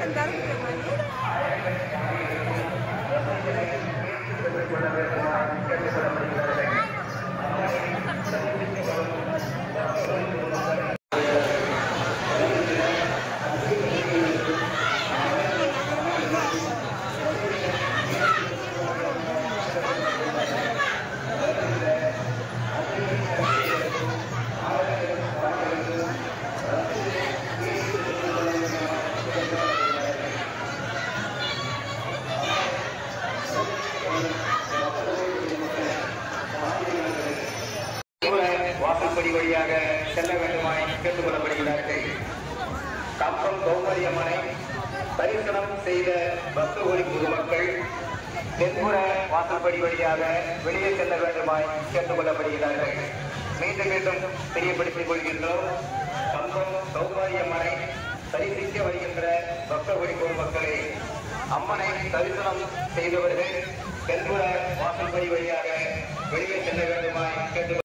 cantar un tema. தென்புற வாசல்படி வழியாக வெளியே செல்ல வேண்டுமாய் கேட்டுக் கொள்ளப்படுகிறார்கள் மீண்டும் மீண்டும் தெரியப்படுத்திக் கொள்கின்றோம். கம்பம் கௌமாரியம்மனை தரிசிக்க வருகின்ற பக்த ஒளி மக்களை அம்மனை தரிசனம் செய்தவர்கள் தென்புற வாசல்படி வழியாக வெளியே செல்ல வேண்டுமாய் கேட்டுக்